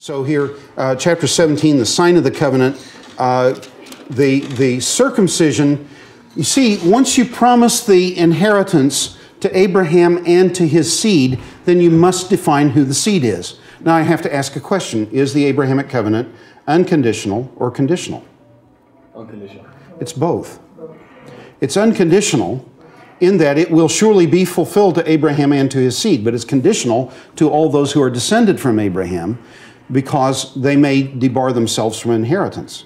So here, uh, chapter 17, the sign of the covenant, uh, the, the circumcision. You see, once you promise the inheritance to Abraham and to his seed, then you must define who the seed is. Now I have to ask a question. Is the Abrahamic covenant unconditional or conditional? Unconditional. It's both. It's unconditional in that it will surely be fulfilled to Abraham and to his seed, but it's conditional to all those who are descended from Abraham because they may debar themselves from inheritance.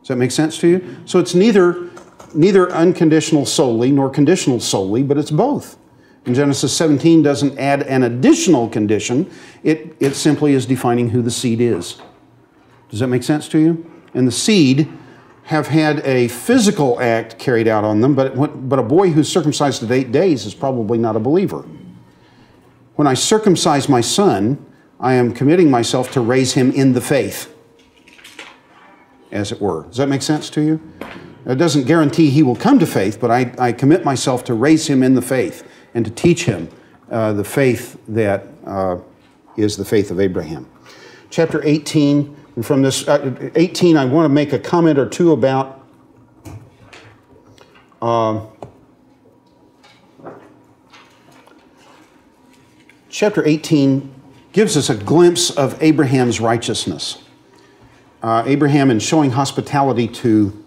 Does that make sense to you? So it's neither, neither unconditional solely nor conditional solely, but it's both. And Genesis 17 doesn't add an additional condition, it, it simply is defining who the seed is. Does that make sense to you? And the seed have had a physical act carried out on them, but, but a boy who's circumcised at eight days is probably not a believer. When I circumcise my son, I am committing myself to raise him in the faith, as it were. Does that make sense to you? It doesn't guarantee he will come to faith, but I, I commit myself to raise him in the faith and to teach him uh, the faith that uh, is the faith of Abraham. Chapter 18, and from this uh, 18, I want to make a comment or two about. Chapter 18 gives us a glimpse of Abraham's righteousness. Uh, Abraham, in showing hospitality to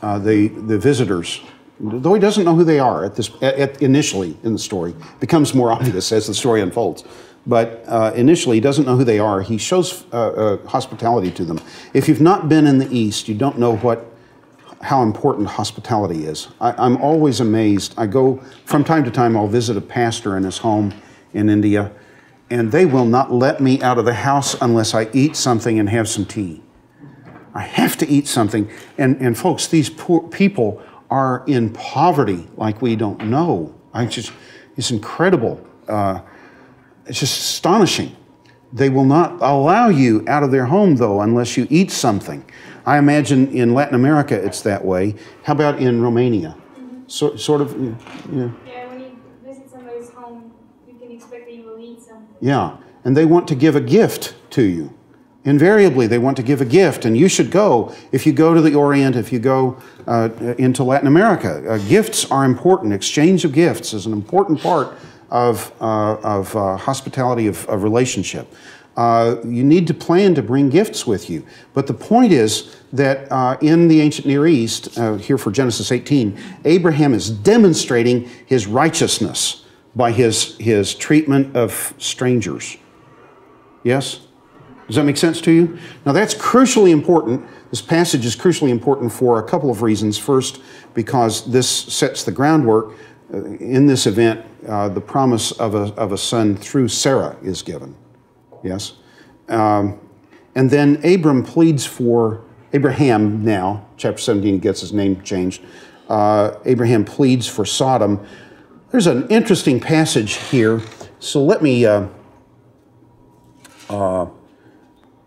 uh, the, the visitors, though he doesn't know who they are at this at, at initially in the story, becomes more obvious as the story unfolds. But uh, initially, he doesn't know who they are. He shows uh, uh, hospitality to them. If you've not been in the East, you don't know what how important hospitality is. I, am always amazed. I go from time to time. I'll visit a pastor in his home in India, and they will not let me out of the house unless I eat something and have some tea. I have to eat something. And, and folks, these poor people are in poverty like we don't know. I just, it's incredible. Uh, it's just astonishing. They will not allow you out of their home, though, unless you eat something. I imagine in Latin America it's that way. How about in Romania? So, sort of, yeah. Yeah, when you visit somebody's home, you can expect that you will eat something. Yeah, and they want to give a gift to you. Invariably, they want to give a gift, and you should go. If you go to the Orient, if you go uh, into Latin America, uh, gifts are important. Exchange of gifts is an important part of, uh, of uh, hospitality, of, of relationship. Uh, you need to plan to bring gifts with you. But the point is that uh, in the ancient Near East, uh, here for Genesis 18, Abraham is demonstrating his righteousness by his, his treatment of strangers. Yes? Does that make sense to you? Now, that's crucially important. This passage is crucially important for a couple of reasons. First, because this sets the groundwork. Uh, in this event, uh, the promise of a, of a son through Sarah is given. Yes? Um, and then Abram pleads for, Abraham now, chapter 17 gets his name changed. Uh, Abraham pleads for Sodom. There's an interesting passage here. So let me. Uh, uh,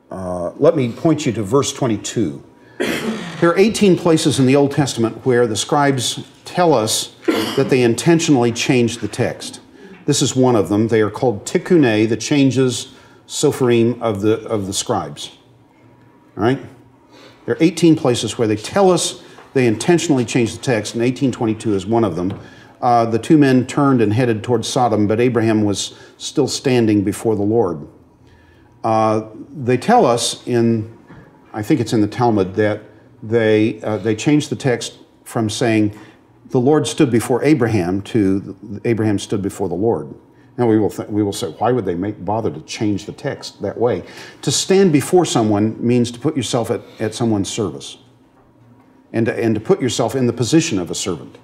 uh, let me point you to verse 22. There are 18 places in the Old Testament where the scribes tell us that they intentionally changed the text. This is one of them. They are called tikkune, the changes, sopherim of the, of the scribes. All right? There are 18 places where they tell us they intentionally changed the text, and 1822 is one of them. Uh, the two men turned and headed towards Sodom, but Abraham was still standing before the Lord. Uh, they tell us in, I think it's in the Talmud, that they, uh, they changed the text from saying, the Lord stood before Abraham to Abraham stood before the Lord. Now we will, we will say, why would they make, bother to change the text that way? To stand before someone means to put yourself at, at someone's service and to, and to put yourself in the position of a servant.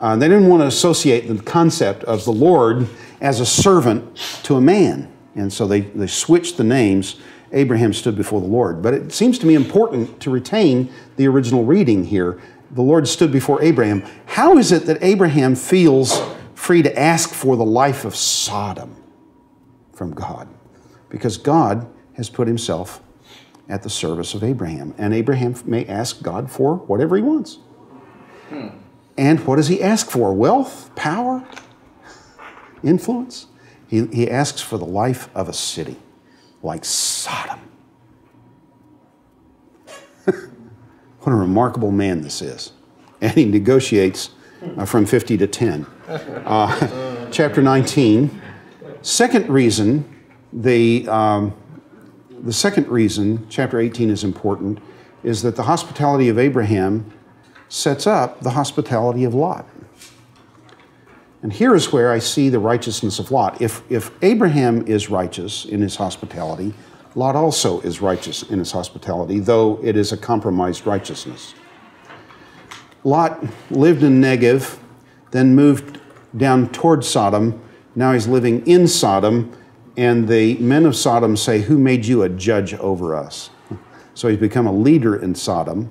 Uh, they didn't want to associate the concept of the Lord as a servant to a man. And so they, they switched the names. Abraham stood before the Lord. But it seems to me important to retain the original reading here. The Lord stood before Abraham. How is it that Abraham feels free to ask for the life of Sodom from God? Because God has put himself at the service of Abraham. And Abraham may ask God for whatever he wants. Hmm. And what does he ask for? Wealth? Power? Influence? He, he asks for the life of a city like Sodom. what a remarkable man this is. And he negotiates uh, from 50 to 10. Uh, chapter 19. Second reason, the, um, the second reason chapter 18 is important is that the hospitality of Abraham sets up the hospitality of Lot. And here is where I see the righteousness of Lot. If, if Abraham is righteous in his hospitality, Lot also is righteous in his hospitality, though it is a compromised righteousness. Lot lived in Negev, then moved down toward Sodom. Now he's living in Sodom, and the men of Sodom say, Who made you a judge over us? So he's become a leader in Sodom.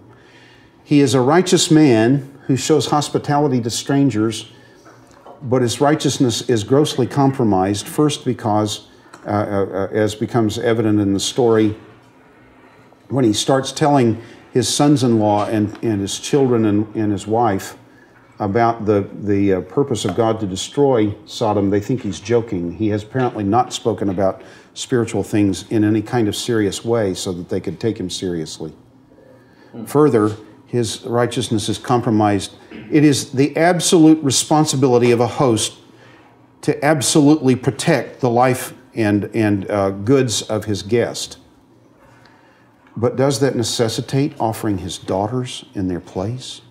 He is a righteous man who shows hospitality to strangers, but his righteousness is grossly compromised, first because, uh, uh, as becomes evident in the story, when he starts telling his sons in law and, and his children and, and his wife about the, the uh, purpose of God to destroy Sodom, they think he's joking. He has apparently not spoken about spiritual things in any kind of serious way so that they could take him seriously. Further, his righteousness is compromised. It is the absolute responsibility of a host to absolutely protect the life and, and uh, goods of his guest. But does that necessitate offering his daughters in their place?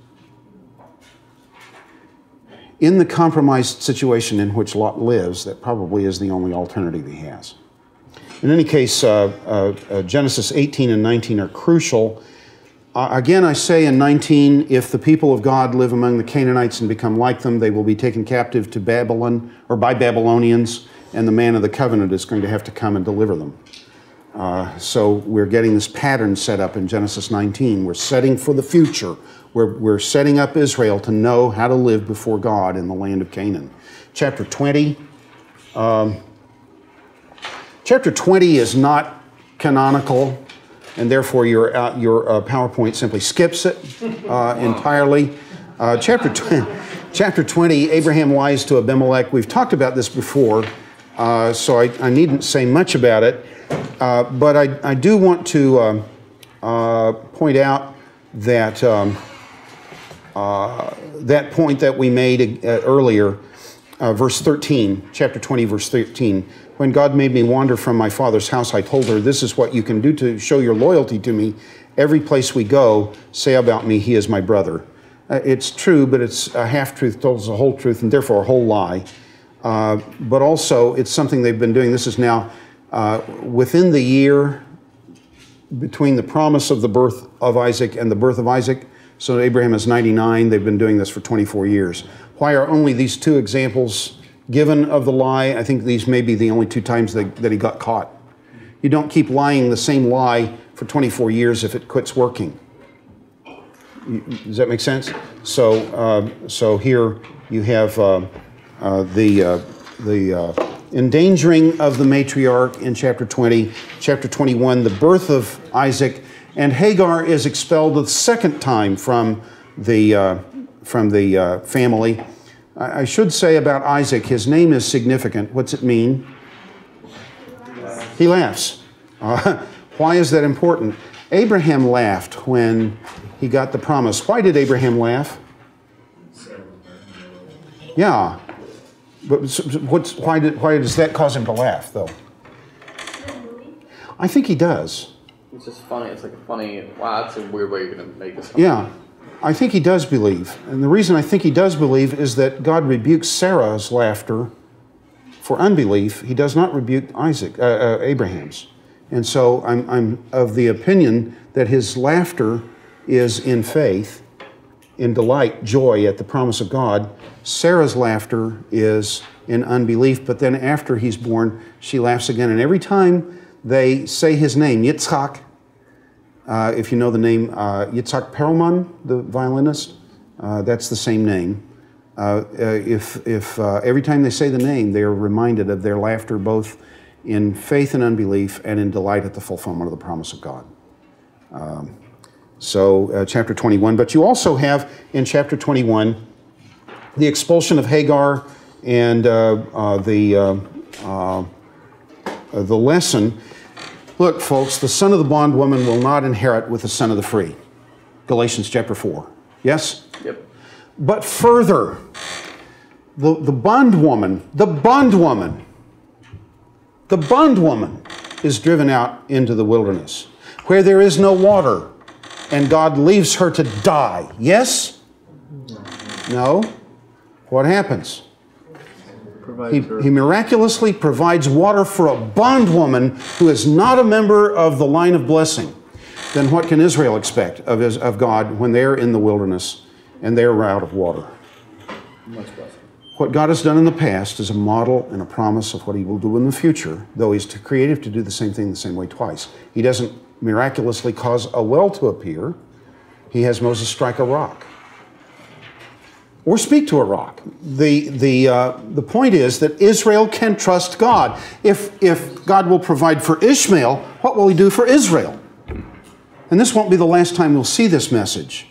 In the compromised situation in which Lot lives, that probably is the only alternative he has. In any case, uh, uh, uh Genesis 18 and 19 are crucial. Again, I say in 19, if the people of God live among the Canaanites and become like them, they will be taken captive to Babylon or by Babylonians, and the man of the covenant is going to have to come and deliver them. Uh, so we're getting this pattern set up in Genesis 19. We're setting for the future. We're, we're setting up Israel to know how to live before God in the land of Canaan. Chapter 20. Um, chapter 20 is not canonical, and therefore your, uh, your uh, PowerPoint simply skips it uh, entirely. Uh, chapter, 20, chapter 20, Abraham lies to Abimelech. We've talked about this before, so I, I needn't say much about it. Uh, but I, I, do want to uh, point out that um, uh, that point that we made uh, earlier, uh, verse 13, chapter 20, verse 13. When God made me wander from my father's house, I told her, This is what you can do to show your loyalty to me. Every place we go, say about me, He is my brother. it's true, but it's a half truth told as a whole truth, and therefore a whole lie. but also, it's something they've been doing. This is now uh, within the year between the promise of the birth of Isaac and the birth of Isaac, so Abraham is 99, they've been doing this for 24 years. Why are only these two examples given of the lie? I think these may be the only two times that, that he got caught. You don't keep lying the same lie for 24 years if it quits working. Does that make sense? So, uh, so here you have uh, uh, the, uh, the uh, endangering of the matriarch in chapter 20. Chapter 21, the birth of Isaac. And Hagar is expelled the second time from the, uh, from the uh, family. I, I should say about Isaac, his name is significant. What's it mean? He laughs. Uh, why is that important? Abraham laughed when he got the promise. Why did Abraham laugh? Yeah, but what's, why, did, why does that cause him to laugh, though? I think he does. It's just funny. It's like a funny, wow, that's a weird way you're going to make this. Yeah. I think he does believe. And the reason I think he does believe is that God rebukes Sarah's laughter for unbelief. He does not rebuke Isaac, uh, uh, Abraham's. And so I'm, I'm of the opinion that his laughter is in faith, in delight, joy at the promise of God, Sarah's laughter is in unbelief, but then after he's born, she laughs again. And every time they say his name, Yitzhak, uh, if you know the name, uh, Yitzhak Perlman, the violinist, uh, that's the same name. Uh, uh, if if every time they say the name, they are reminded of their laughter both in faith and unbelief and in delight at the fulfillment of the promise of God. Um, so, chapter 21. But you also have in chapter 21 the expulsion of Hagar and the, the lesson. Look, folks, the son of the bondwoman will not inherit with the son of the free. Galatians chapter 4. Yes? Yep. But further, the, the bondwoman, the bondwoman, the bondwoman is driven out into the wilderness where there is no water and God leaves her to die. Yes? No? What happens? He, he, miraculously provides water for a bondwoman who is not a member of the line of blessing. Then what can Israel expect of, his, of God when they're in the wilderness and they're out of water? What God has done in the past is a model and a promise of what He will do in the future, though He's too creative to do the same thing the same way twice. He doesn't miraculously cause a well to appear, He has Moses strike a rock or speak to rock. The, the, uh, the point is that Israel can trust God. If, if God will provide for Ishmael, what will He do for Israel? And this won't be the last time we'll see this message.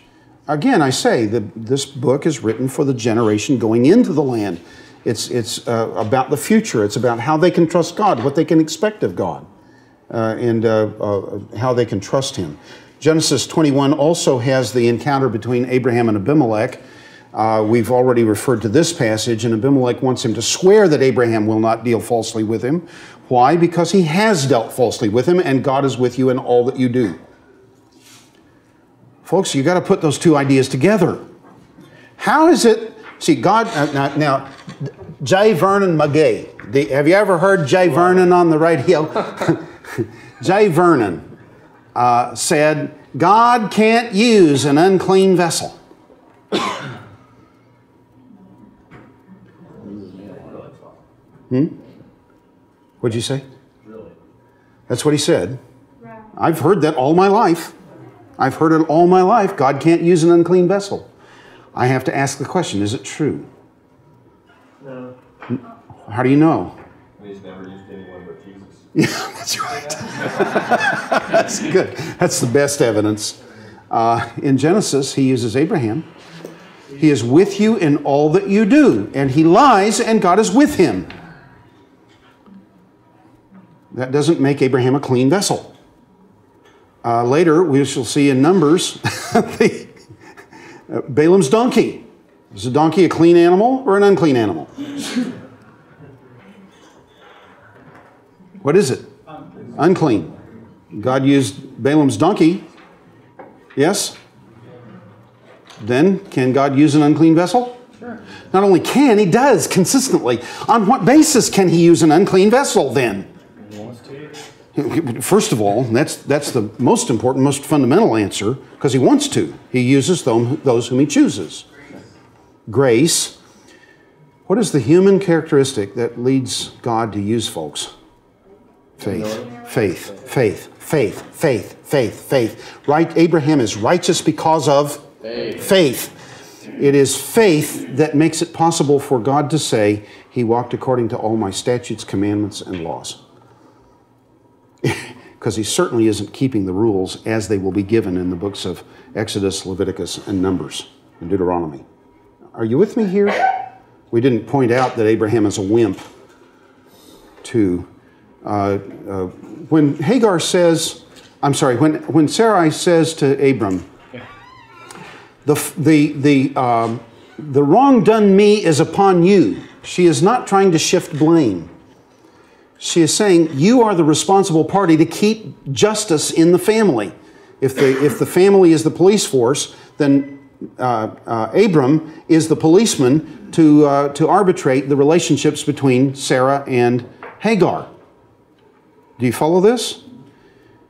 Again, I say that this book is written for the generation going into the land. It's, it's uh, about the future, it's about how they can trust God, what they can expect of God, uh, and uh, uh, how they can trust Him. Genesis 21 also has the encounter between Abraham and Abimelech uh, we've already referred to this passage, and Abimelech wants him to swear that Abraham will not deal falsely with him. Why? Because he has dealt falsely with him, and God is with you in all that you do. Folks, you got to put those two ideas together. How is it? See, God, uh, now, now, J. Vernon McGee. have you ever heard J. Vernon on the radio? J. Vernon uh, said, God can't use an unclean vessel. Hmm? What'd you say? Really? That's what he said. Right. I've heard that all my life. I've heard it all my life. God can't use an unclean vessel. I have to ask the question is it true? No. How do you know? He's never used anyone but Jesus. Yeah, that's right. that's good. That's the best evidence. Uh, in Genesis, he uses Abraham. He is with you in all that you do, and he lies, and God is with him. That doesn't make Abraham a clean vessel. Uh, later, we shall see in Numbers the, uh, Balaam's donkey. Is a donkey a clean animal or an unclean animal? What is it? Unclean. God used Balaam's donkey. Yes? Then, can God use an unclean vessel? Sure. Not only can, he does consistently. On what basis can he use an unclean vessel then? First of all, that's, that's the most important, most fundamental answer, because he wants to. He uses them, those whom he chooses. Grace. What is the human characteristic that leads God to use folks? Faith. Faith. Faith. Faith. Faith. Faith. Faith. Right? Abraham is righteous because of faith. faith. It is faith that makes it possible for God to say, He walked according to all my statutes, commandments, and laws because he certainly isn't keeping the rules as they will be given in the books of Exodus, Leviticus, and Numbers and Deuteronomy. Are you with me here? We didn't point out that Abraham is a wimp, too. Uh, uh, when Hagar says, I'm sorry, when, when Sarai says to Abram, the, the, the, um, the wrong done me is upon you, she is not trying to shift blame. She is saying, You are the responsible party to keep justice in the family. If the, if the family is the police force, then uh, uh, Abram is the policeman to, uh, to arbitrate the relationships between Sarah and Hagar. Do you follow this?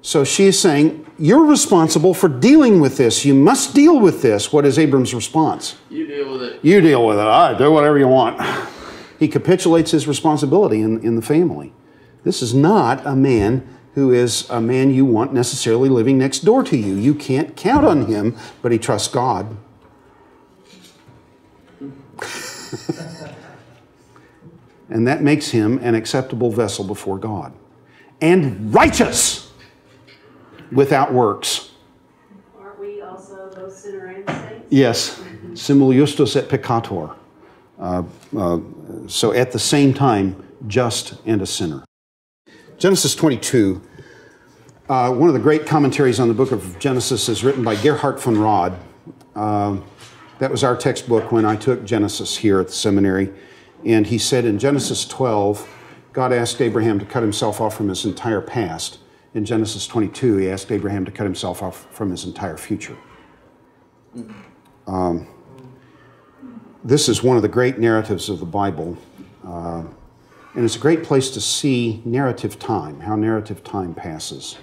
So she is saying, You're responsible for dealing with this. You must deal with this. What is Abram's response? You deal with it. You deal with it. All right, do whatever you want. He capitulates his responsibility in, in the family. This is not a man who is a man you want necessarily living next door to you. You can't count on him, but he trusts God. and that makes him an acceptable vessel before God and righteous without works. Aren't we also those sinner and saints? Yes, simul justus et peccator. Uh, uh, so at the same time, just and a sinner. Genesis 22, uh, one of the great commentaries on the book of Genesis is written by Gerhard von Rad. Um, that was our textbook when I took Genesis here at the seminary. And he said in Genesis 12, God asked Abraham to cut himself off from his entire past. In Genesis 22, he asked Abraham to cut himself off from his entire future. Um, this is one of the great narratives of the Bible. Uh, and it's a great place to see narrative time, how narrative time passes.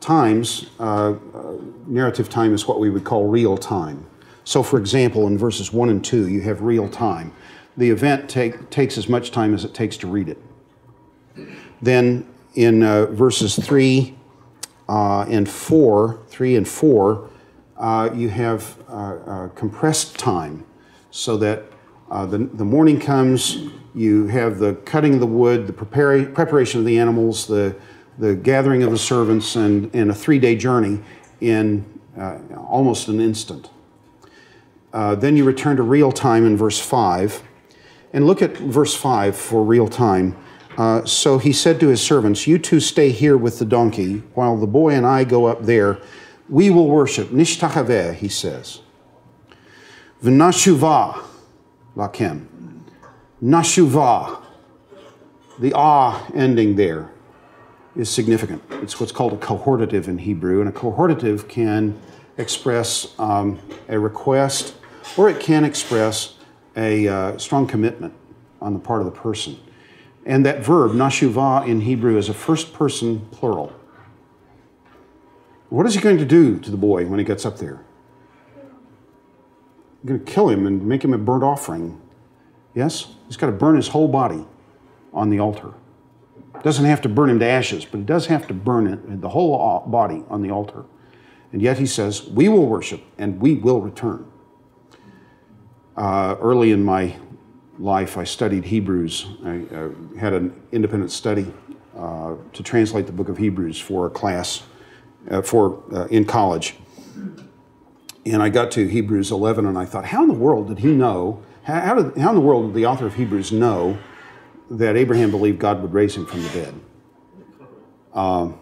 Times, uh, uh, narrative time is what we would call real time. So, for example, in verses 1 and 2, you have real time. The event take, takes as much time as it takes to read it. Then in uh, verses 3 uh, and 4, 3 and 4, uh, you have uh, uh, compressed time so that the, the morning comes, you have the cutting of the wood, the preparation of the animals, the, the gathering of the servants, and, and a three day journey in almost an instant. then you return to real time in verse 5. And look at verse 5 for real time. Uh, so he said to his servants, You two stay here with the donkey while the boy and I go up there. We will worship. Nishtachaveh, he says. V'nashuva, lakem. Nashuva. The ah ending there is significant. It's what's called a cohortative in Hebrew, and a cohortative can express um, a request or it can express a uh, strong commitment on the part of the person. And that verb, nashuva in Hebrew, is a first person plural. What is he going to do to the boy when he gets up there? He's going to kill him and make him a burnt offering. Yes? He's got to burn his whole body on the altar. Doesn't have to burn him to ashes, but he does have to burn it, the whole body on the altar. And yet he says, We will worship and we will return. Uh, early in my life, I studied Hebrews. I uh, had an independent study uh, to translate the book of Hebrews for a class uh, for uh, in college. And I got to Hebrews 11, and I thought, how in the world did he know? How, how, did, how in the world did the author of Hebrews know that Abraham believed God would raise him from the dead? Um,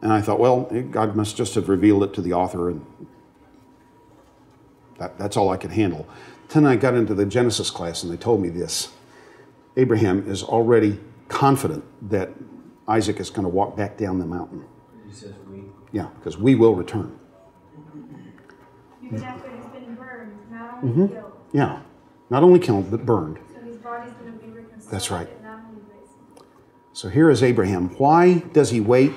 and I thought, well, God must just have revealed it to the author, and that, that's all I could handle. Then I got into the Genesis class and they told me this Abraham is already confident that Isaac is going to walk back down the mountain. He says we. Yeah, because we will return. Even after he's been burned, not only Mm-hmm. killed. Yeah, not only killed, but burned. So his body's going to be reconstructed. That's right. and Not only raised. So here is Abraham. Why does he wait?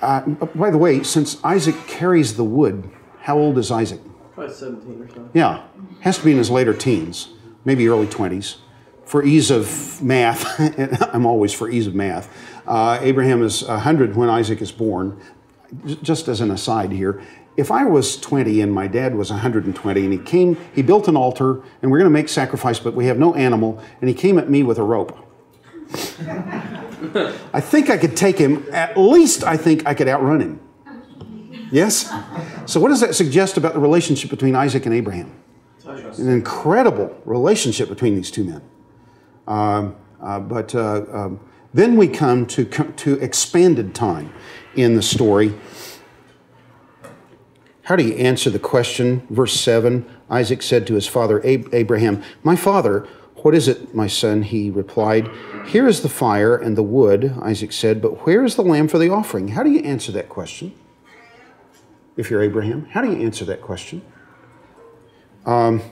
Uh, by the way, since Isaac carries the wood, how old is Isaac? Probably 17 or something. Yeah, has to be in his later teens, maybe early 20s. For ease of math, I'm always for ease of math. Uh, Abraham is 100 when Isaac is born. J- Just as an aside here, if I was 20 and my dad was 120 and he came, he built an altar and we're going to make sacrifice, but we have no animal, and he came at me with a rope. I think I could take him, at least I think I could outrun him. Yes? So, what does that suggest about the relationship between Isaac and Abraham? An incredible relationship between these two men. Um, uh, but uh, um, then we come to, to expanded time in the story. How do you answer the question? Verse 7 Isaac said to his father Ab- Abraham, My father, what is it, my son? He replied, Here is the fire and the wood, Isaac said, but where is the lamb for the offering? How do you answer that question? If you're Abraham, how do you answer that question? Um,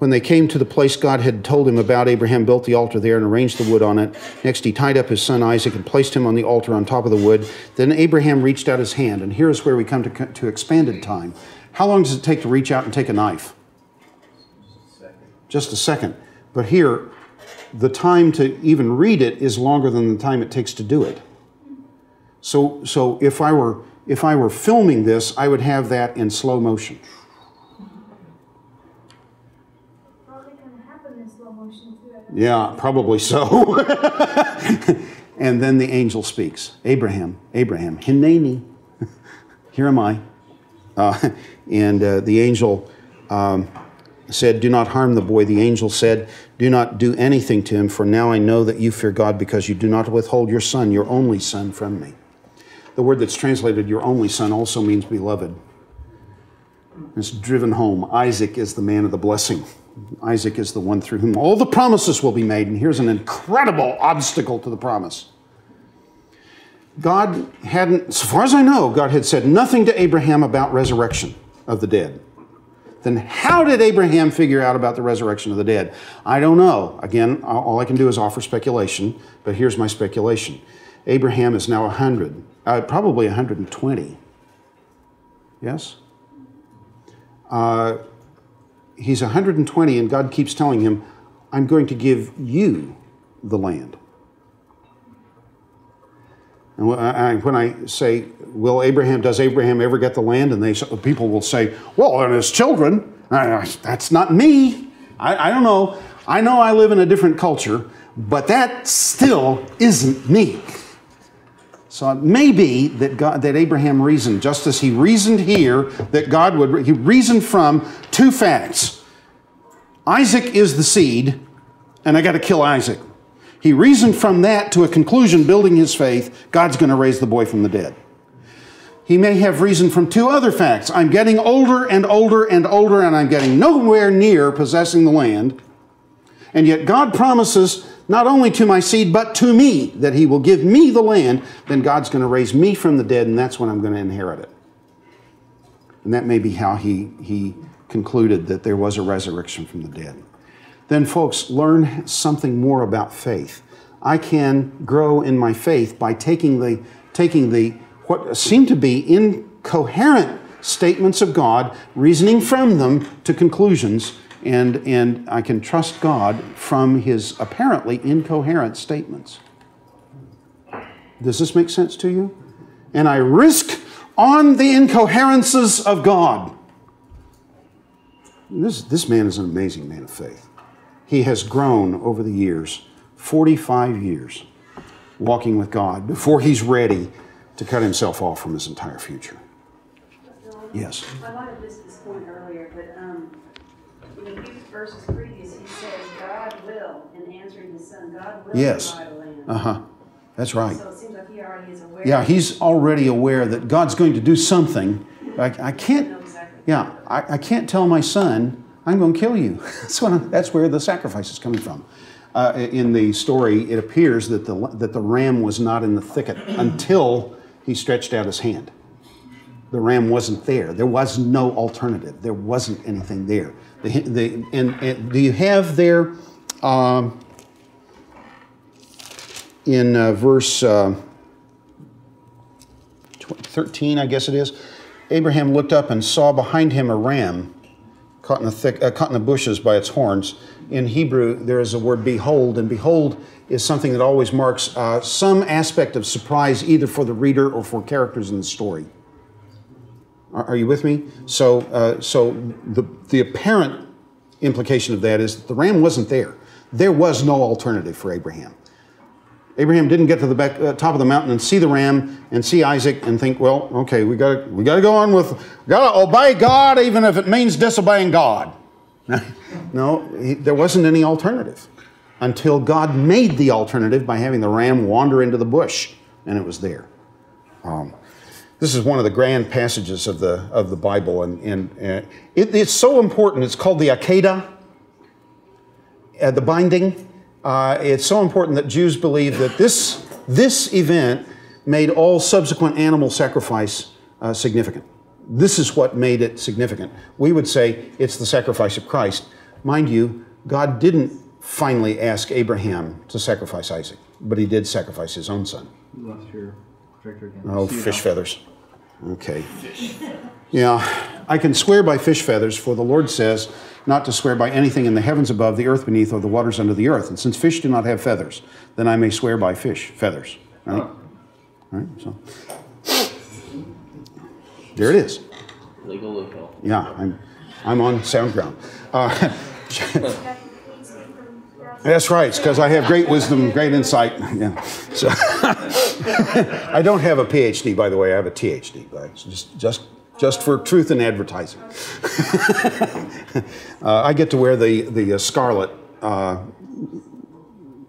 when they came to the place God had told him about, Abraham built the altar there and arranged the wood on it. Next, he tied up his son Isaac and placed him on the altar on top of the wood. Then Abraham reached out his hand, and here's where we come to, to expanded time. How long does it take to reach out and take a knife? Just a second. But here, the time to even read it is longer than the time it takes to do it. So, so if I were if I were filming this, I would have that in slow motion. Probably going to happen in slow motion too. Yeah, probably so. and then the angel speaks Abraham, Abraham, Hineni, here am I. Uh, and uh, the angel um, said, Do not harm the boy. The angel said, Do not do anything to him, for now I know that you fear God because you do not withhold your son, your only son, from me. The word that's translated your only son also means beloved. It's driven home. Isaac is the man of the blessing. Isaac is the one through whom all the promises will be made. And here's an incredible obstacle to the promise. God hadn't, so far as I know, God had said nothing to Abraham about resurrection of the dead. Then how did Abraham figure out about the resurrection of the dead? I don't know. Again, all I can do is offer speculation, but here's my speculation. Abraham is now 100, uh, probably 120. Yes? Uh, he's 120, and God keeps telling him, I'm going to give you the land. And when I say, "Will Abraham? Does Abraham ever get the land?" and they people will say, "Well, and his children." That's not me. I, I don't know. I know I live in a different culture, but that still isn't me. So it may be that God, that Abraham reasoned, just as he reasoned here, that God would. He reasoned from two facts. Isaac is the seed, and I got to kill Isaac. He reasoned from that to a conclusion, building his faith, God's going to raise the boy from the dead. He may have reasoned from two other facts. I'm getting older and older and older, and I'm getting nowhere near possessing the land. And yet God promises not only to my seed, but to me that He will give me the land. Then God's going to raise me from the dead, and that's when I'm going to inherit it. And that may be how he, he concluded that there was a resurrection from the dead then folks, learn something more about faith. I can grow in my faith by taking the, taking the what seem to be incoherent statements of God, reasoning from them to conclusions, and, and I can trust God from his apparently incoherent statements. Does this make sense to you? And I risk on the incoherences of God. This, this man is an amazing man of faith he has grown over the years 45 years walking with God before he's ready to cut himself off from his entire future. Yes. I might have missed this point earlier, but um, in a few verses previous, he says, God will, in answering his son, God will yes. provide a land. Uh huh. That's right. So it seems like he already is aware. Yeah, he's already aware that God's going to do something. I, I can't. Exactly. Yeah, I, I can't tell my son I'm going to kill you. that's, what that's where the sacrifice is coming from. Uh, in the story, it appears that the, that the ram was not in the thicket until he stretched out his hand. The ram wasn't there. There was no alternative. There wasn't anything there. The, the, and, and do you have there um, in uh, verse uh, 13, I guess it is? Abraham looked up and saw behind him a ram caught in the, thick, uh, caught in the bushes by its horns. In Hebrew, there is a word behold, and behold is something that always marks uh, some aspect of surprise either for the reader or for characters in the story. Are, are you with me? So, uh, so the, the apparent implication of that is that the ram wasn't there. There was no alternative for Abraham. Abraham didn't get to the back, uh, top of the mountain and see the ram and see Isaac and think, well, okay, we got we got to go on with, got to obey God even if it means disobeying God. no, he, there wasn't any alternative until God made the alternative by having the ram wander into the bush, and it was there. Um, this is one of the grand passages of the of the Bible, and, and uh, it, it's so important. It's called the Akedah, uh, the binding uh, it's so important that Jews believe that this, this event made all subsequent animal sacrifice uh, significant. This is what made it significant. We would say it's the sacrifice of Christ. Mind you, God didn't finally ask Abraham to sacrifice Isaac, but he did sacrifice his own son. You lost your projector again. Oh, fish feathers. Okay. Yeah, I can swear by fish feathers, for the Lord says, not to swear by anything in the heavens above, the earth beneath, or the waters under the earth. And since fish do not have feathers, then I may swear by fish feathers. Right? Right? So there it is. Legal loophole. Yeah, I'm, I'm on sound ground. Uh, That's right. Because I have great wisdom, great insight. Yeah. So I don't have a PhD, by the way. I have a THD, but just just just for truth in advertising. uh, I get to wear the, the uh, scarlet uh,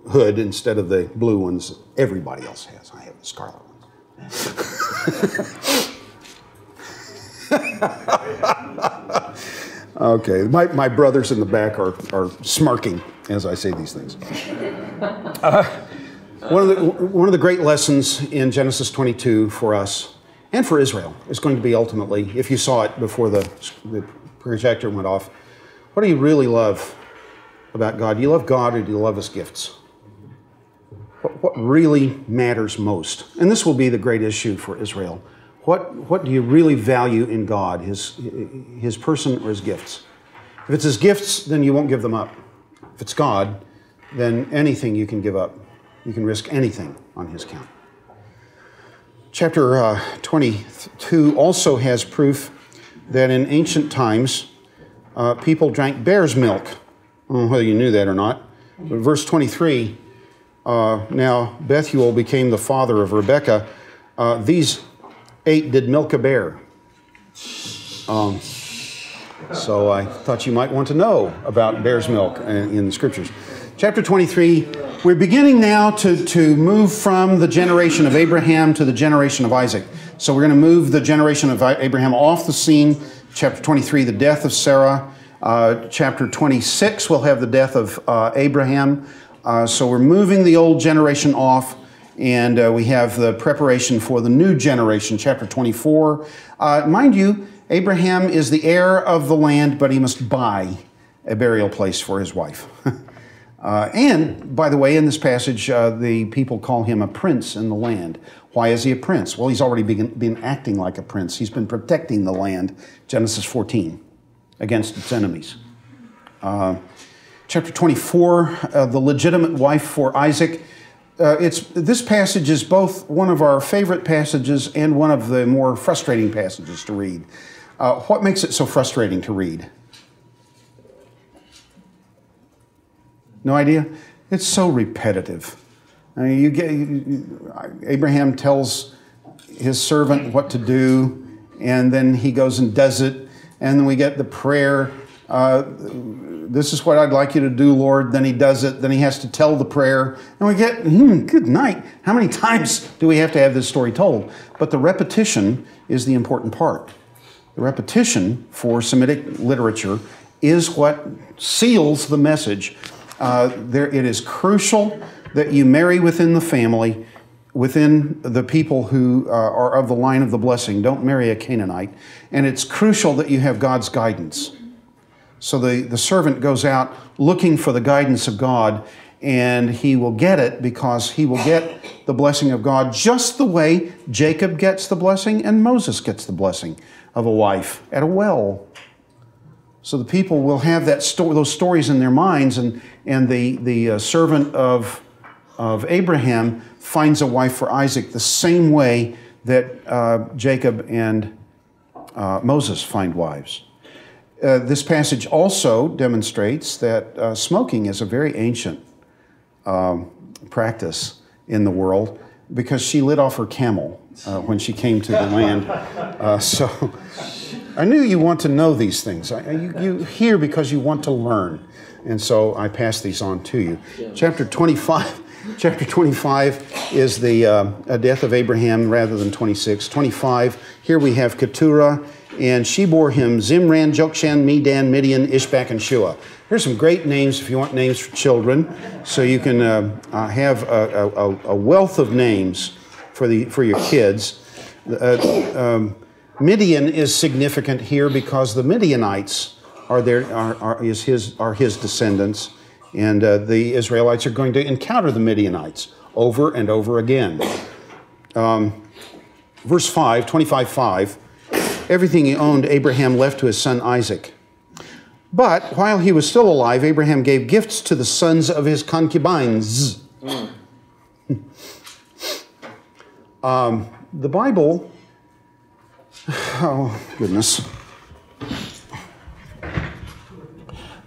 hood instead of the blue ones everybody else has. I have the scarlet ones. okay, my, my brothers in the back are, are smirking as I say these things. Uh, one, of the, one of the great lessons in Genesis 22 for us and for Israel is going to be ultimately, if you saw it before the, the projector went off, what do you really love about God? Do you love God or do you love His gifts? What, what really matters most? And this will be the great issue for Israel. What, what do you really value in God, his, his person or His gifts? If it's His gifts, then you won't give them up. If it's God, then anything you can give up. You can risk anything on His count. Chapter uh, 22 also has proof that in ancient times, uh, people drank bear's milk. I don't know whether you knew that or not. But verse 23 uh, now Bethuel became the father of Rebekah. Uh, these eight did milk a bear. Um, so I thought you might want to know about bear's milk in, in the scriptures. Chapter 23, we're beginning now to, to move from the generation of Abraham to the generation of Isaac. So we're going to move the generation of Abraham off the scene. Chapter 23, the death of Sarah. Uh, chapter 26, we'll have the death of uh, Abraham. Uh, so we're moving the old generation off, and uh, we have the preparation for the new generation, chapter 24. Uh, mind you, Abraham is the heir of the land, but he must buy a burial place for his wife. Uh, and, by the way, in this passage, uh, the people call him a prince in the land. Why is he a prince? Well, he's already been, been acting like a prince. He's been protecting the land, Genesis 14, against its enemies. Uh, chapter 24, uh, the legitimate wife for Isaac. Uh, it's, this passage is both one of our favorite passages and one of the more frustrating passages to read. Uh, what makes it so frustrating to read? No idea? It's so repetitive. I mean, you get Abraham tells his servant what to do, and then he goes and does it, and then we get the prayer. Uh, this is what I'd like you to do, Lord. Then he does it. Then he has to tell the prayer, and we get hmm, good night. How many times do we have to have this story told? But the repetition is the important part. The repetition for Semitic literature is what seals the message uh, there, it is crucial that you marry within the family, within the people who uh, are of the line of the blessing. Don't marry a Canaanite. And it's crucial that you have God's guidance. So the, the servant goes out looking for the guidance of God, and he will get it because he will get the blessing of God just the way Jacob gets the blessing and Moses gets the blessing of a wife at a well. So the people will have that sto- those stories in their minds, and, and the, the uh, servant of, of Abraham finds a wife for Isaac the same way that uh, Jacob and uh, Moses find wives. Uh, this passage also demonstrates that uh, smoking is a very ancient um, practice in the world because she lit off her camel uh, when she came to the land. so I knew you want to know these things. I, you, you hear because you want to learn. And so I pass these on to you. Chapter 25. Chapter 25 is the uh, death of Abraham rather than 26. 25, here we have Keturah, and she bore him Zimran, Jokshan, Medan, Midian, Ishbak, and Shua. Here's some great names if you want names for children, so you can uh, uh, have a, a, a, wealth of names for, the, for your kids. Uh, um, Midian is significant here because the Midianites are, there, are, are, is his, are his descendants, and uh, the Israelites are going to encounter the Midianites over and over again. Um, verse 5, 25 5, everything he owned, Abraham left to his son Isaac. But while he was still alive, Abraham gave gifts to the sons of his concubines. Mm. um, the Bible Oh, goodness.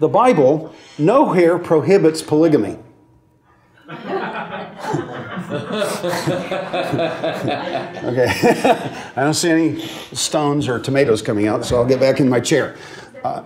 The Bible nowhere prohibits polygamy. okay. I don't see any stones or tomatoes coming out, so I'll get back in my chair. Uh,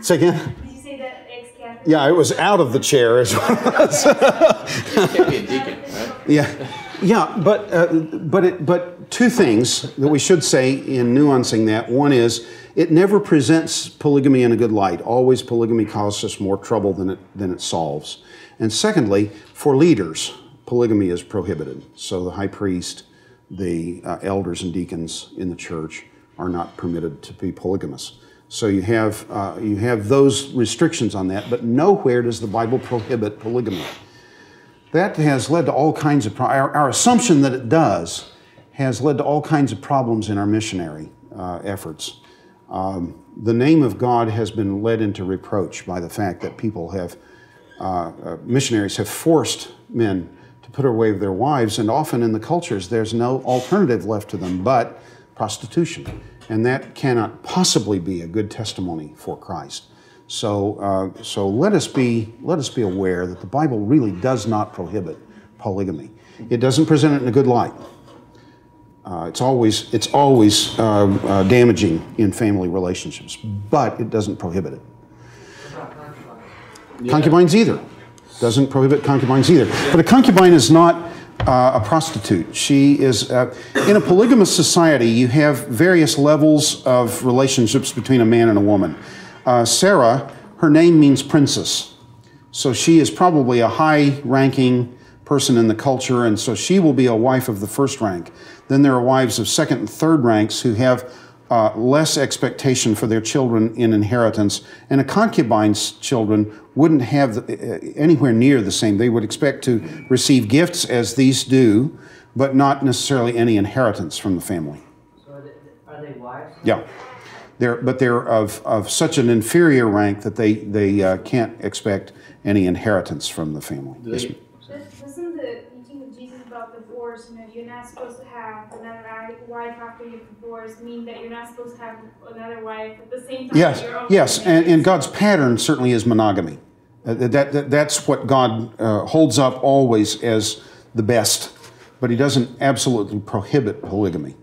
Say again? Did you say that ex-Catholic? Yeah, it was out of the chair as well. You can't be a deacon, right? Yeah, yeah, but uh, but it, but two things that we should say in nuancing that. One is it never presents polygamy in a good light. Always, polygamy causes us more trouble than it than it solves. And secondly, for leaders, polygamy is prohibited. So the high priest, the uh, elders and deacons in the church are not permitted to be polygamous. So you have uh, you have those restrictions on that, but nowhere does the Bible prohibit polygamy that has led to all kinds of our, our assumption that it does has led to all kinds of problems in our missionary uh, efforts. Um, the name of God has been led into reproach by the fact that people have uh, uh, missionaries have forced men to put away their wives, and often in the cultures there's no alternative left to them but prostitution, and that cannot possibly be a good testimony for Christ. So, uh, so let us be let us be aware that the Bible really does not prohibit polygamy. It doesn't present it in a good light. Uh, it's always it's always uh, uh, damaging in family relationships, but it doesn't prohibit it. Concubines either doesn't prohibit concubines either. But a concubine is not uh, a prostitute. She is uh, in a polygamous society. You have various levels of relationships between a man and a woman. Uh, Sarah, her name means princess, so she is probably a high-ranking person in the culture, and so she will be a wife of the first rank. Then there are wives of second and third ranks who have uh, less expectation for their children in inheritance, and a concubine's children wouldn't have the, uh, anywhere near the same. They would expect to receive gifts as these do, but not necessarily any inheritance from the family. So are they, are they wives? Yeah. They're, but they're of, of such an inferior rank that they, they uh, can't expect any inheritance from the family. Do Yes, they- ma'am. Does- Doesn't the teaching of Jesus about divorce, you know, you're not supposed to have another wife after you're divorced, mean that you're not supposed to have another wife at the same time? Yes, yes, and, and God's pattern certainly is monogamy. Uh, that, that, that's what God uh, holds up always as the best, but He doesn't absolutely prohibit polygamy.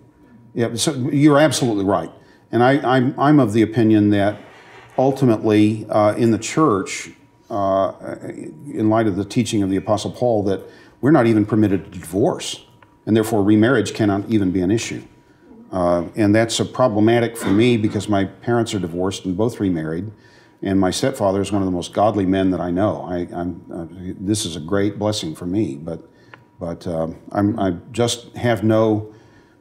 Yeah, so you're absolutely right. And I, I'm, I'm of the opinion that ultimately uh, in the church, uh, in light of the teaching of the Apostle Paul, that we're not even permitted to divorce, and therefore remarriage cannot even be an issue. Uh, and that's a problematic for me because my parents are divorced and both remarried, and my stepfather is one of the most godly men that I know. I, uh, this is a great blessing for me, but, but I'm, I just have no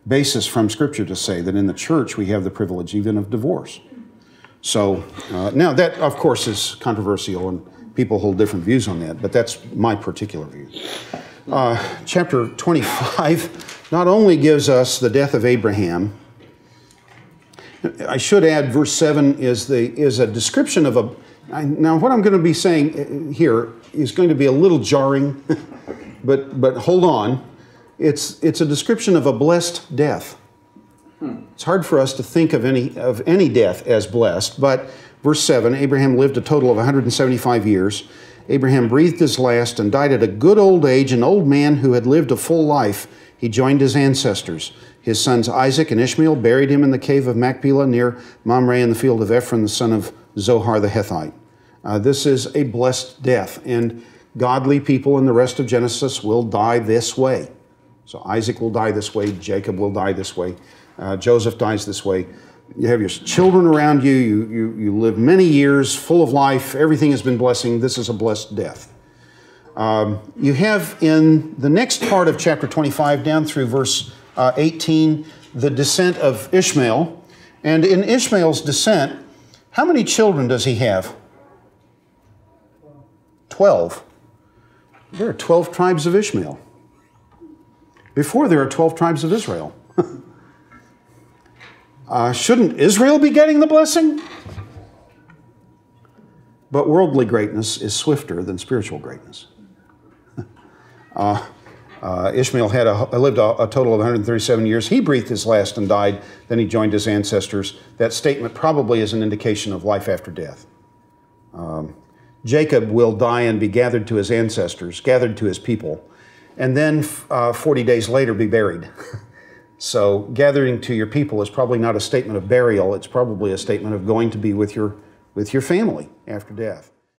basis from Scripture to say that in the church we have the privilege even of divorce. So uh, now that, of course, is controversial, and people hold different views on that, but that's my particular view. Uh, chapter 25 not only gives us the death of Abraham, I should add, verse 7 is, the, is a description of a. I, now, what I'm going to be saying uh, here is going to be a little jarring, but, but hold on. It's, it's a description of a blessed death. It's hard for us to think of any, of any death as blessed, but verse 7 Abraham lived a total of 175 years. Abraham breathed his last and died at a good old age, an old man who had lived a full life. He joined his ancestors. His sons Isaac and Ishmael buried him in the cave of Machpelah near Mamre in the field of Ephron, the son of Zohar the Hethite. Uh, this is a blessed death, and godly people in the rest of Genesis will die this way. So Isaac will die this way, Jacob will die this way, uh, Joseph dies this way. You have your children around you, you, you, you live many years full of life, everything has been blessing. This is a blessed death. Um, you have in the next part of chapter 25, down through verse uh, 18, the descent of Ishmael. And in Ishmael's descent, how many children does he have? 12. There are 12 tribes of Ishmael. Before there are 12 tribes of Israel. uh, shouldn't Israel be getting the blessing? But worldly greatness is swifter than spiritual greatness. uh, uh, Ishmael had a, lived a, a, total of 137 years. He breathed his last and died. Then he joined his ancestors. That statement probably is an indication of life after death. Um, Jacob will die and be gathered to his ancestors, gathered to his people, and then uh, 40 days later be buried. so, gathering to your people is probably not a statement of burial, it's probably a statement of going to be with your with your family after death.